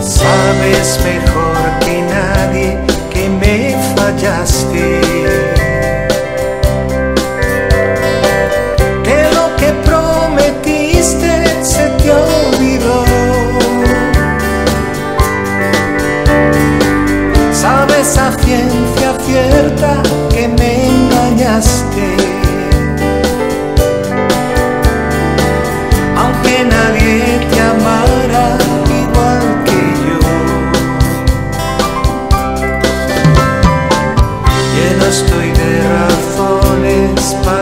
Sabes mejor que nadie que me fallaste. estoy de razones para